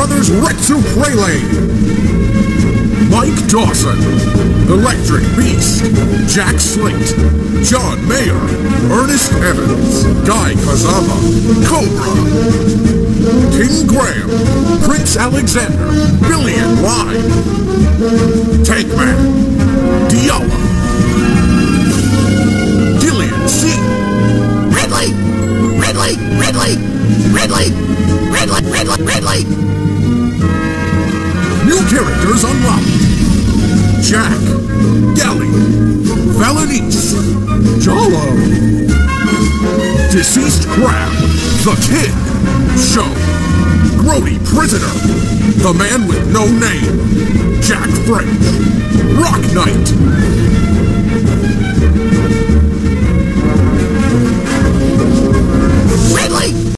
Brothers Retsu Prelane. Mike Dawson, Electric Beast, Jack Slate, John Mayer, Ernest Evans, Guy Kazama, Cobra, King Graham, Prince Alexander, Billy and Ryan, Tankman, Diala, Gillian Seed Ridley! Ridley! Ridley! Ridley! Ridley! Ridley! Ridley! New characters unlocked. Jack, Gally, Valenice, Jolo, Deceased Crab, The Kid, Show, Grody Prisoner, The Man with No Name, Jack French, Rock Knight,